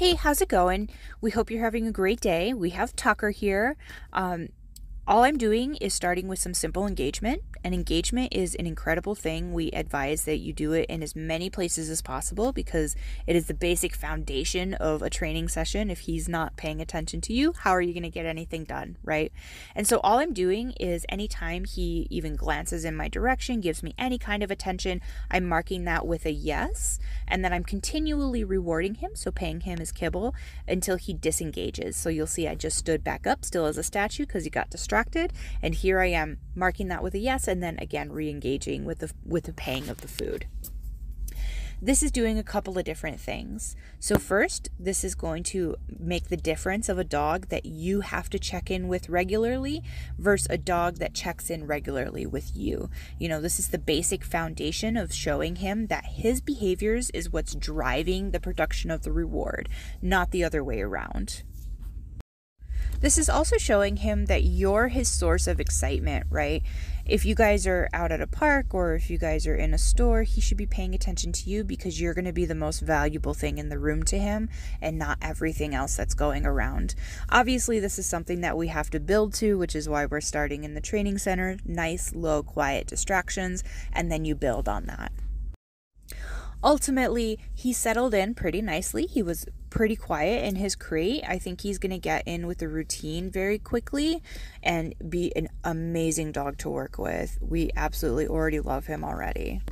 Hey, how's it going? We hope you're having a great day. We have Tucker here. Um, all I'm doing is starting with some simple engagement, and engagement is an incredible thing. We advise that you do it in as many places as possible because it is the basic foundation of a training session. If he's not paying attention to you, how are you going to get anything done, right? And so all I'm doing is anytime he even glances in my direction, gives me any kind of attention, I'm marking that with a yes, and then I'm continually rewarding him, so paying him his kibble until he disengages. So you'll see I just stood back up still as a statue because he got distracted distracted and here I am marking that with a yes and then again re-engaging with the with the paying of the food. This is doing a couple of different things. So, first, this is going to make the difference of a dog that you have to check in with regularly versus a dog that checks in regularly with you. You know, this is the basic foundation of showing him that his behaviors is what's driving the production of the reward, not the other way around. This is also showing him that you're his source of excitement, right? If you guys are out at a park or if you guys are in a store, he should be paying attention to you because you're going to be the most valuable thing in the room to him and not everything else that's going around. Obviously, this is something that we have to build to, which is why we're starting in the training center. Nice, low, quiet distractions, and then you build on that ultimately he settled in pretty nicely he was pretty quiet in his crate. I think he's going to get in with the routine very quickly and be an amazing dog to work with. We absolutely already love him already